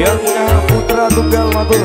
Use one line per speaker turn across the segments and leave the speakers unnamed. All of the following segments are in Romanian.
Yang Putra Radu
pe Almador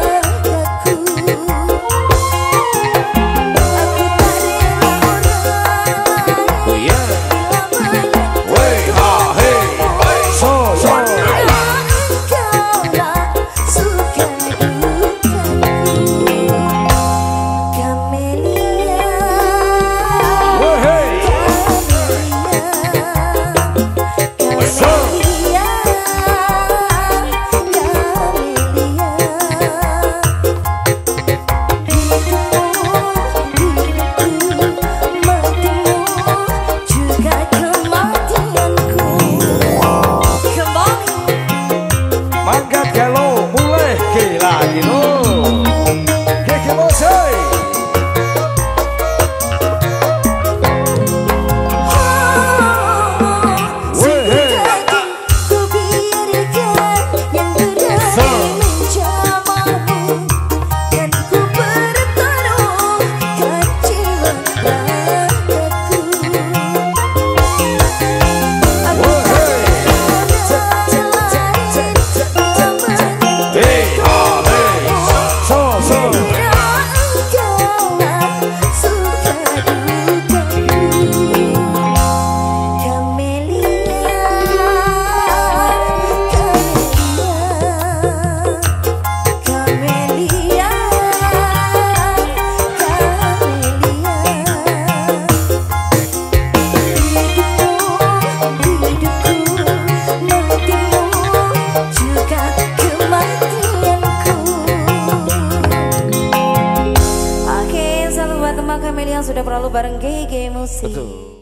Sudah perlu bareng GG Musik.
Betul.